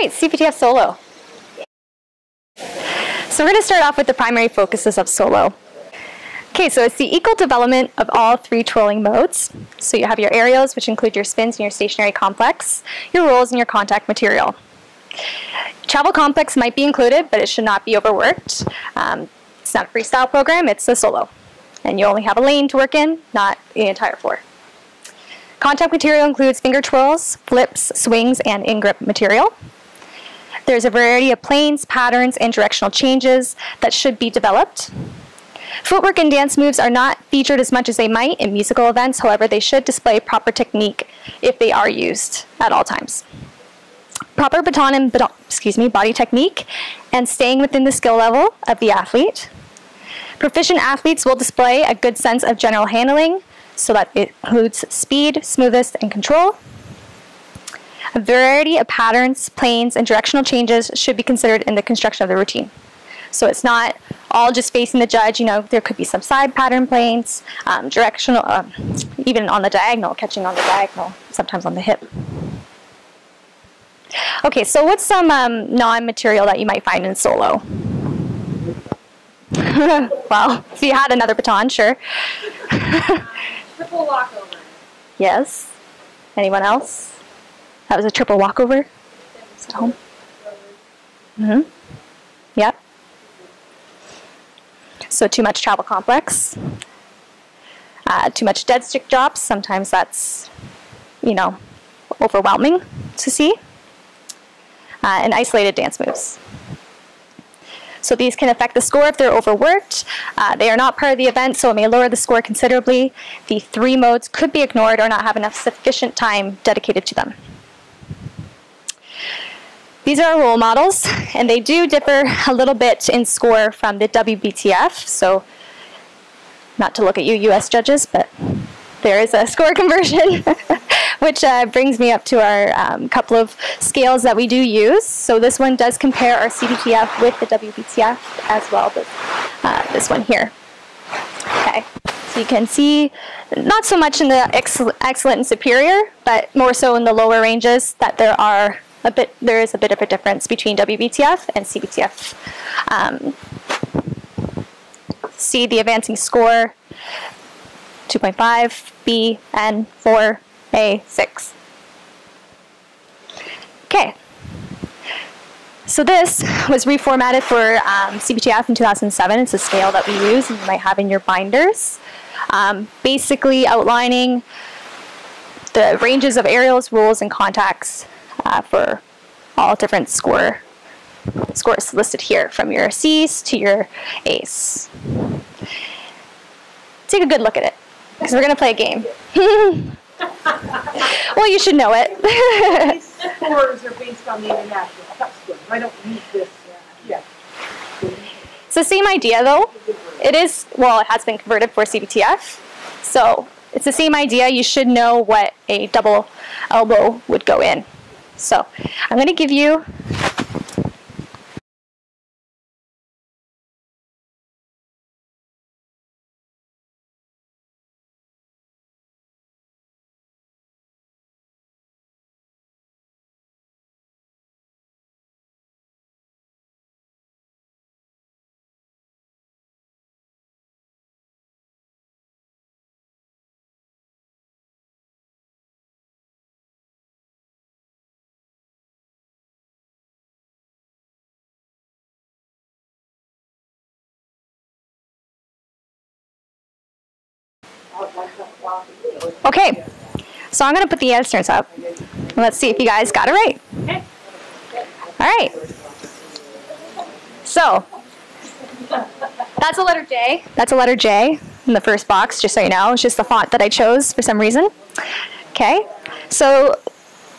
right, CBTF solo. So we're going to start off with the primary focuses of solo. Okay, so it's the equal development of all three twirling modes. So you have your aerials, which include your spins and your stationary complex, your rolls, and your contact material. Travel complex might be included, but it should not be overworked. Um, it's not a freestyle program, it's a solo. And you only have a lane to work in, not the entire floor. Contact material includes finger twirls, flips, swings, and in-grip material. There's a variety of planes, patterns, and directional changes that should be developed. Footwork and dance moves are not featured as much as they might in musical events, however, they should display proper technique if they are used at all times. Proper baton and excuse me, body technique and staying within the skill level of the athlete. Proficient athletes will display a good sense of general handling, so that it includes speed, smoothness, and control. A variety of patterns, planes, and directional changes should be considered in the construction of the routine. So it's not all just facing the judge. You know, there could be some side pattern planes, um, directional, um, even on the diagonal, catching on the diagonal, sometimes on the hip. Okay, so what's some um, non-material that you might find in solo? well, if you had another baton, sure. triple walkover. Yes. Anyone else? That was a triple walkover? Is home? Mm-hmm. Yep. So too much travel complex. Uh, too much dead stick drops. Sometimes that's, you know, overwhelming to see. Uh, and isolated dance moves. So these can affect the score if they're overworked. Uh, they are not part of the event, so it may lower the score considerably. The three modes could be ignored or not have enough sufficient time dedicated to them. These are our role models, and they do differ a little bit in score from the WBTF, so not to look at you US judges, but there is a score conversion, which uh, brings me up to our um, couple of scales that we do use. So this one does compare our CBTF with the WBTF as well, but uh, this one here. Okay, so you can see not so much in the excellent and superior, but more so in the lower ranges that there are a bit, there is a bit of a difference between WBTF and CBTF. Um, see the advancing score, 2.5, B, N, 4, A, 6. Okay. So this was reformatted for um, CBTF in 2007. It's a scale that we use and you might have in your binders. Um, basically outlining the ranges of aerials, rolls, and contacts uh, for all different score scores listed here from your C's to your A's. Take a good look at it because we're going to play a game. well, you should know it. These scores are based on the international score. I don't use this. Yeah. It's the same idea though. It is, well, it has been converted for CBTF. So it's the same idea. You should know what a double elbow would go in. So I'm going to give you Okay, so I'm going to put the answers up. Let's see if you guys got it right. All right. So, that's a letter J. That's a letter J in the first box, just so you know. It's just the font that I chose for some reason. Okay, so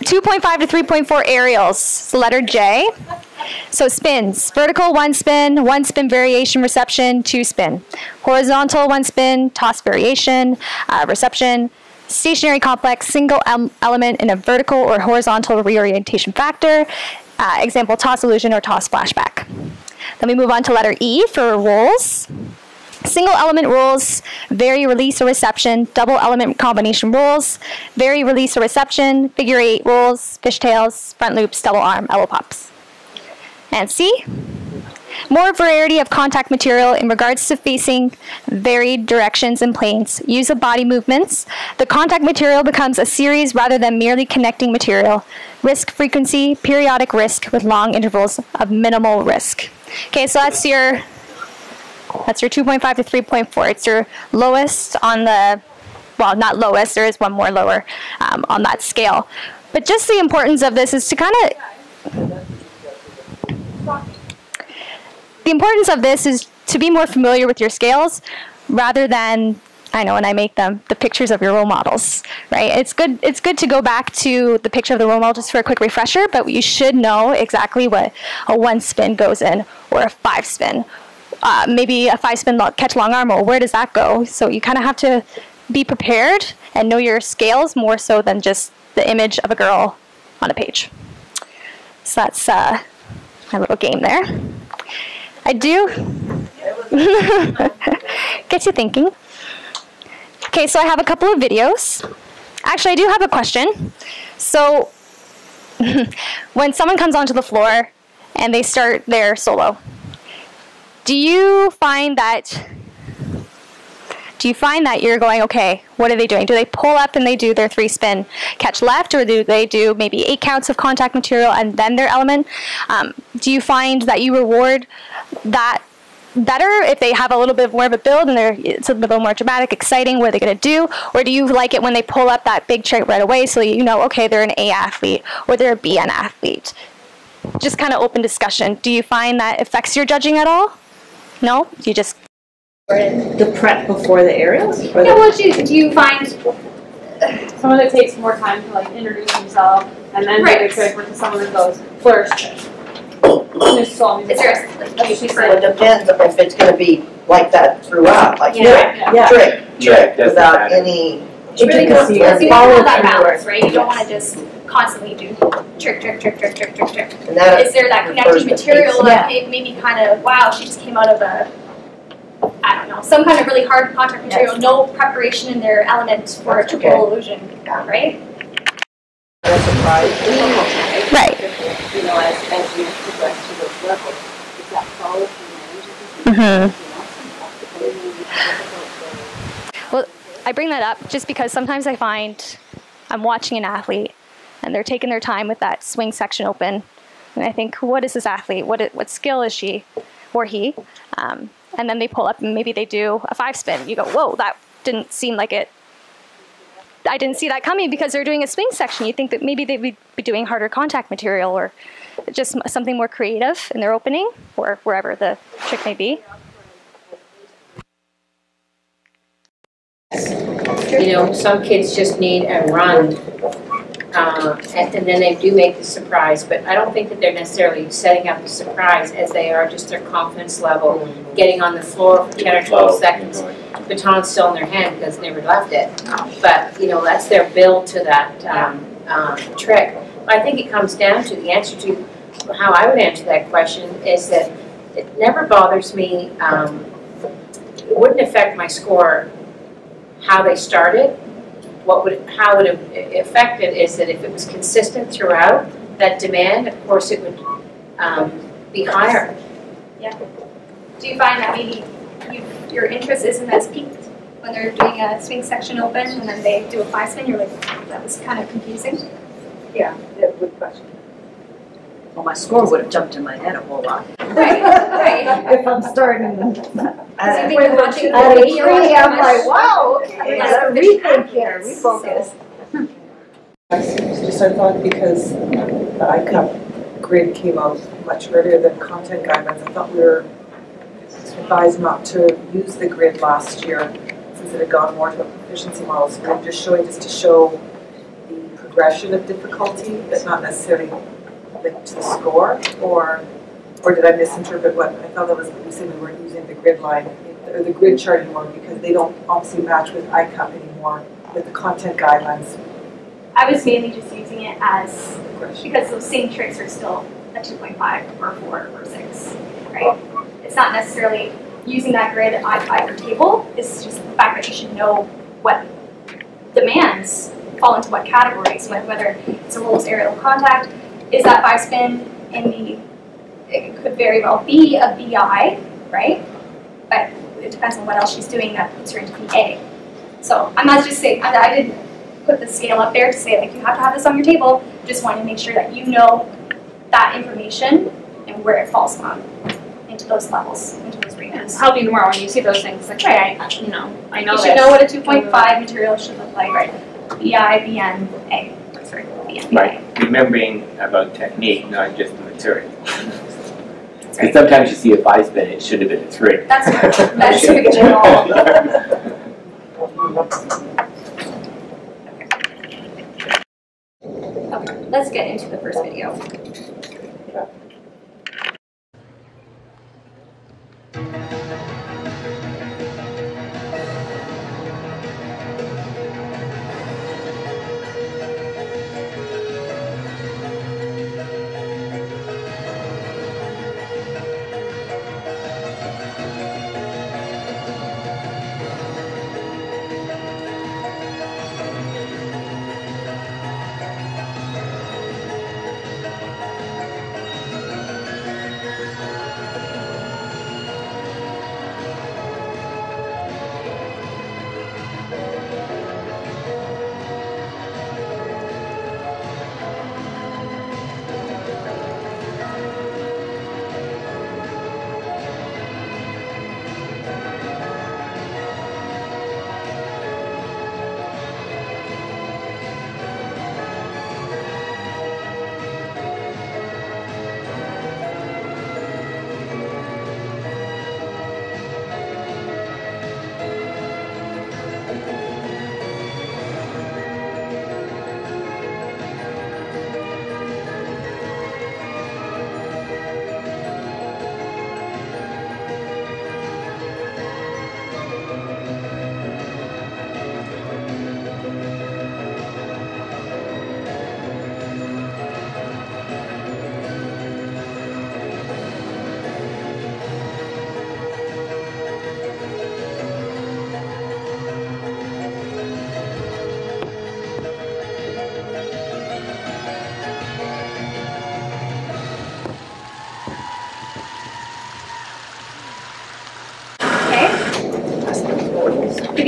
2.5 to 3.4 aerials, the letter J. So spins, vertical one spin, one spin variation reception, two spin. Horizontal one spin, toss variation, uh, reception. Stationary complex, single element in a vertical or horizontal reorientation factor. Uh, example, toss illusion or toss flashback. Then we move on to letter E for rolls. Single element rolls, vary, release, or reception, double element combination rolls, vary, release, or reception, figure eight rolls, fishtails, front loops, double arm, elbow pops. And C, more variety of contact material in regards to facing varied directions and planes. Use of body movements. The contact material becomes a series rather than merely connecting material. Risk frequency, periodic risk with long intervals of minimal risk. Okay, so that's your that's your 2.5 to 3.4. It's your lowest on the, well, not lowest, there is one more lower um, on that scale. But just the importance of this is to kind of, the importance of this is to be more familiar with your scales rather than I know when I make them the pictures of your role models, right? It's good. It's good to go back to the picture of the role model just for a quick refresher, but you should know exactly what a one spin goes in or a five spin uh, maybe a five spin catch long arm, or where does that go? So you kind of have to be prepared and know your scales more so than just the image of a girl on a page. So that's uh, my little game there. I do get you thinking. Okay, so I have a couple of videos. Actually, I do have a question. So when someone comes onto the floor and they start their solo, do you find that do you find that you're going, okay, what are they doing? Do they pull up and they do their three spin catch left, or do they do maybe eight counts of contact material and then their element? Um, do you find that you reward that better if they have a little bit more of a build and they're it's a little more dramatic, exciting, what are they going to do? Or do you like it when they pull up that big trick right away so you know, okay, they're an A athlete or they're a BN athlete? Just kind of open discussion. Do you find that affects your judging at all? No, you just. The prep before the aerials? Yeah, well, do you, do you find someone that takes more time to like introduce himself and then right. do the trick versus someone that goes first. Is there like, like she Well, it depends if it's gonna be like that throughout, like Yeah. trick, trick, Yeah, trick, it without any. It's really Intricacy good because and you have follow that balance, right? You don't want to just constantly do trick, trick, trick, trick, trick, trick, trick. And that Is there that connecting to material pacing. that may- maybe kind of, wow, she just came out of a, I don't know, some kind of really hard contact material, no preparation in their element for a triple okay. illusion, right? That's a prize. Right. You know, as, as you progress to those levels, is that follow through Mhm. management? Mm-hmm. Well, I bring that up just because sometimes I find I'm watching an athlete and they're taking their time with that swing section open, and I think, what is this athlete? What what skill is she or he? Um, and then they pull up and maybe they do a five spin. You go, whoa, that didn't seem like it. I didn't see that coming because they're doing a swing section. You think that maybe they'd be be doing harder contact material or just something more creative in their opening or wherever the trick may be. You know, some kids just need a run, uh, and, and then they do make the surprise, but I don't think that they're necessarily setting up the surprise as they are just their confidence level, getting on the floor for ten or twelve seconds, baton's still in their hand because they never left it. But, you know, that's their build to that, um, um, trick. I think it comes down to, the answer to how I would answer that question is that it never bothers me, um, it wouldn't affect my score how they started. What would, how would it affect it is that if it was consistent throughout, that demand, of course, it would, um, be higher. Yeah. Do you find that maybe you, your interest isn't as peaked when they're doing a swing section open and then they do a five spin? You're like, that was kind of confusing. Yeah, that would question. Well, my score would have jumped in my head a whole lot. Right, right. If I'm starting Because you think you're watching At a TV, you're watching tree, I'm much- like, wow, okay, less gotta efficient rethink here, athletes. refocus. Just I thought because the ICUP grid came out much earlier than content guidelines, I thought we were advised not to use the grid last year since it had gone more to a proficiency model. So we're just showing, just to show the progression of difficulty, but not necessarily linked to the score, or, or did I misinterpret what, I thought that was, you said we weren't using the grid line, or the grid chart anymore, because they don't obviously match with ICUP anymore, with the content guidelines I was mainly just using it as, because those same tricks are still a 2.5 or 4 or 6, right? It's not necessarily using that grid I five table is just the fact that you should know what demands fall into what categories, whether it's a rolls aerial contact, is that five spin in the, it could very well be a BI, right? But it depends on what else she's doing that puts her into the A. So I'm not just saying, I, didn't put the scale up there to say like you have to have this on your table, just wanted to make sure that you know that information and where it falls on into those levels, into those It's ranges. helping more when you see those things, like, hey, I, you know, I know You this. should know what a two point five material should look like, right? BI, BN, A, sorry, BN, Right. Remembering about technique, not just the material. That's right. sometimes you see a five spin, it should have been a three. That's, that's pretty general. Okay, let's get into the first video.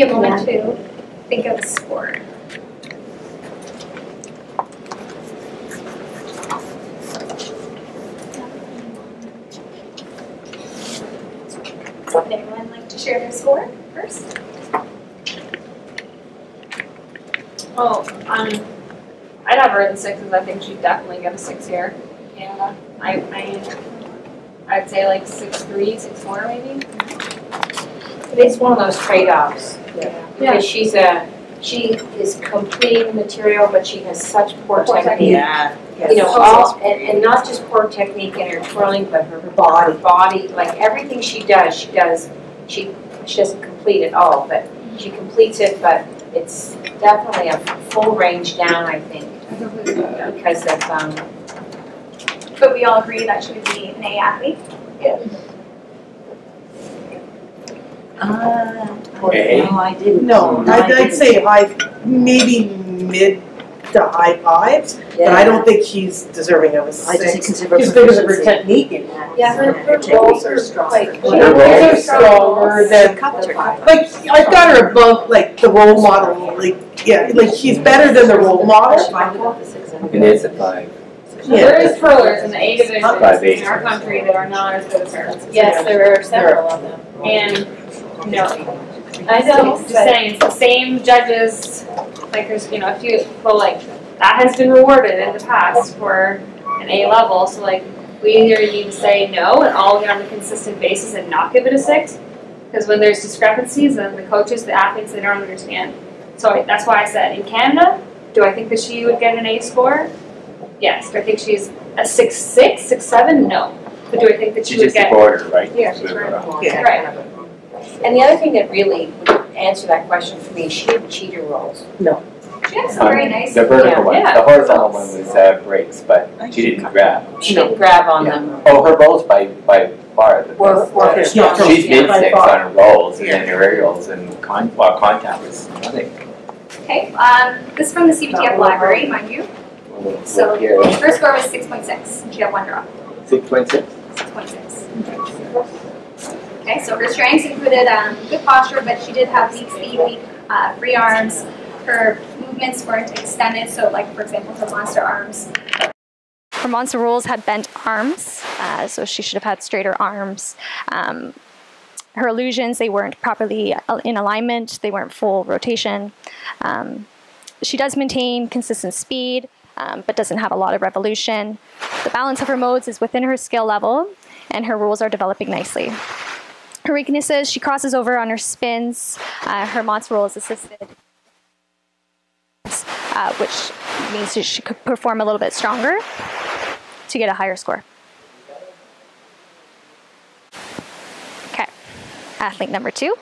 You a moment to think of a score. Would anyone like to share their score first? Well, um, I'd have her in the sixes. I think she'd definitely get a six here. Yeah. I, I, I'd say like six three, six four maybe. It's one of those trade-offs. Yeah. Because she's a, she is completing the material, but she has such poor Poor technique. Yeah. You know, all, and, and not just poor technique in her twirling, but her body, body, like everything she does, she does, she, she doesn't complete it all, but she completes it, but it's definitely a full range down, I think, because of, um, But we all agree that she would be an A athlete. Uh, A? no, I didn't. No, I I'd, I'd didn't. say high, maybe mid to high fives, but I don't think she's deserving of a I just six. consider Just because of her proficiency. technique in that. yeah, her, her rolls are quite. Her rolls They're stronger than, like, I've got her above, like, the role model, like, yeah, like, she's better than the role model. It is a five. There is twirlers in the A division Five eight. in our country that are not as good as her. Yes, there are several of them. And, no, I know, just saying, it's the same judges, like there's, you know, a few, well, like, that has been rewarded in the past for an A level, so like, we either need to say no and all get on a consistent basis and not give it a six, because when there's discrepancies, then the coaches, the athletes, they don't understand. So that's why I said, in Canada, do I think that she would get an A score? Yes. Do I think she's a six, six, six, seven? No. But do I think that she She's would just a get? border, right? Yeah, she's Live right. Uh, yeah. Right. And the other thing that really would answer that question for me, she didn't cheat her rolls. No. She had some very nice. The vertical one, Yeah. the horizontal one was uh, brakes, but she didn't grab. She didn't grab on them. Oh, her rolls by, by far the Were- best. were her She's strongest, yeah. by mid-six far. on her rolls and then her aerials and con, well, contact was nothing. Okay, um, this is from the CBTF library, mind you. So look here. her score was six point six, she had one drop, Six point six? six point six. Okay, so her strengths included, um, good posture, but she did have weak speed, weak, uh, free arms. Her movements weren't extended, so like, for example, her monster arms. Her monster rolls had bent arms, uh, so she should have had straighter arms. Um, her illusions, they weren't properly in alignment, they weren't full rotation. Um, she does maintain consistent speed, um, but doesn't have a lot of revolution. The balance of her modes is within her skill level, and her rolls are developing nicely. Her weaknesses, she crosses over on her spins. Uh, her monster roll is assisted, uh, which means she could perform a little bit stronger to get a higher score. Okay, athlete number two.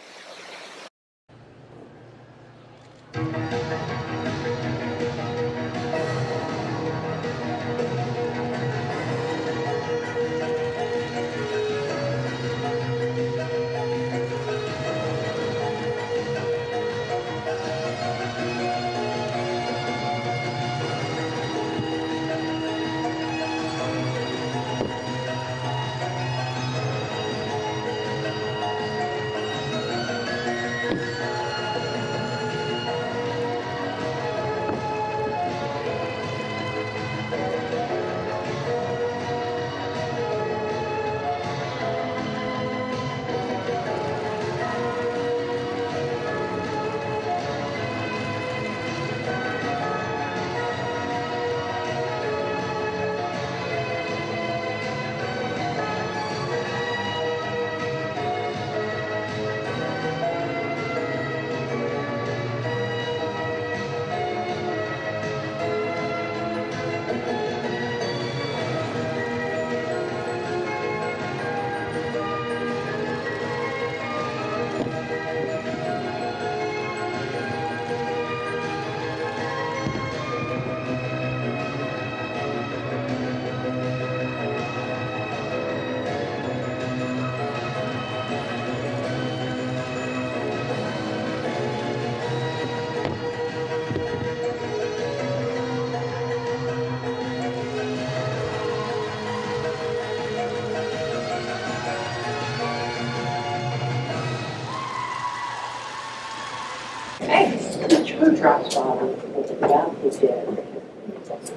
Her drops bottom, yeah, he did.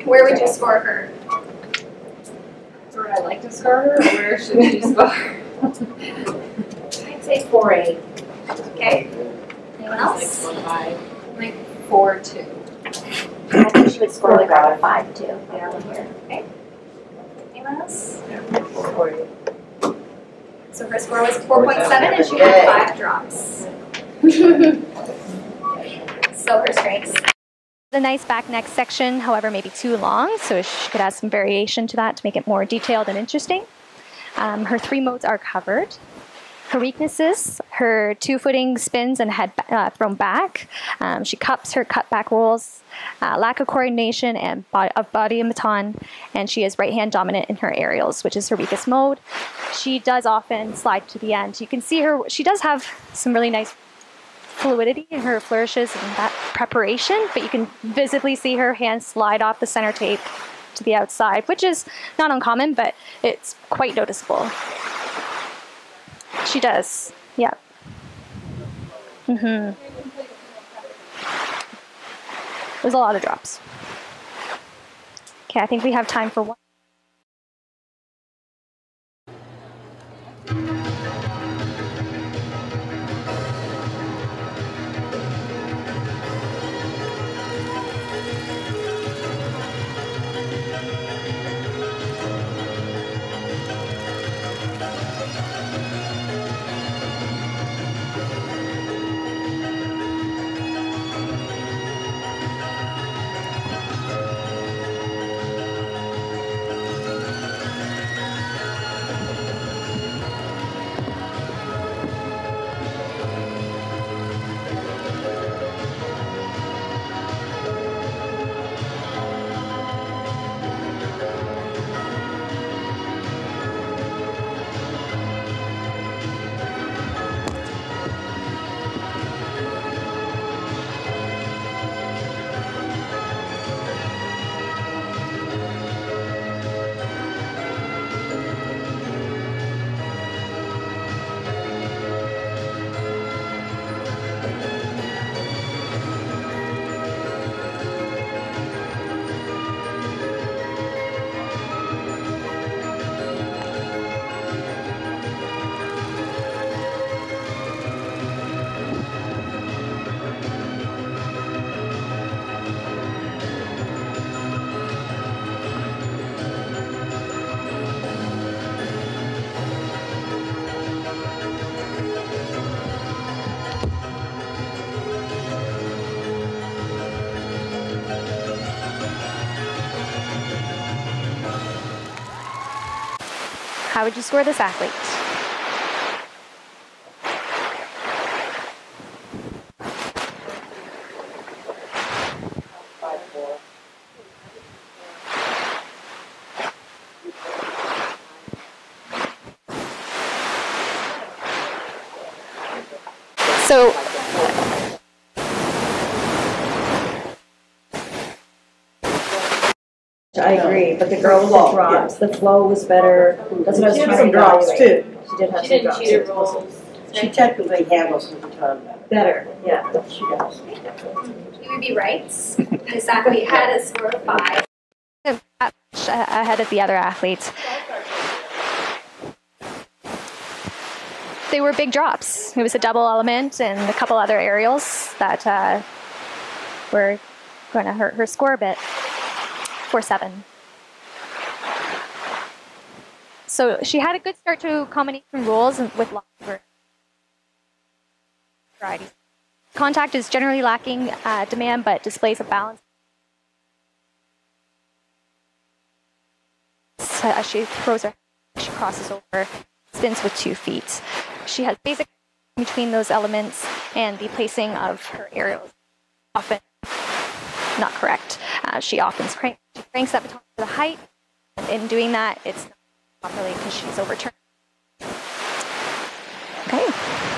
Where would you score her? Where would I like to score her, or where should she score? I'd say four eight. Okay. Anyone else? Like four two. I think she would score like around a five two, down here. Anyone else? So her score was four point seven and she had five drops. Strengths. The nice back neck section, however, may be too long, so she could add some variation to that to make it more detailed and interesting. Um, her three modes are covered. Her weaknesses, her two footing spins and head uh, thrown back. Um, she cups her cut back rolls, uh, lack of coordination and body, of body and baton, and she is right hand dominant in her aerials, which is her weakest mode. She does often slide to the end. You can see her, she does have some really nice fluidity in her flourishes and that preparation, but you can visibly see her hand slide off the center tape to the outside, which is not uncommon, but it's quite noticeable. She does, yeah. Mm-hmm. There's a lot of drops. Okay, I think we have time for one. How would you score this athlete? So I agree, but the girl flow, with drops, the flow was better. That's what I was She had trying some to drops evaluate. too. She did have She some didn't drops. cheat her rolls. She technically handles the time better, yeah, she does. You would be right. This athlete had a score of five. ahead of the other athletes. They were big drops. It was a double element and a couple other aerials that uh, were going to hurt her score a bit. 4 7. So she had a good start to combination rolls with lots of varieties. Contact is generally lacking uh, demand but displays a balance. As she throws her, she crosses over, spins with two feet. She has basic between those elements and the placing of her aerials often not correct. Uh, she often crank, she cranks that baton to the height, and in doing that, it's properly because she's overturned. Okay.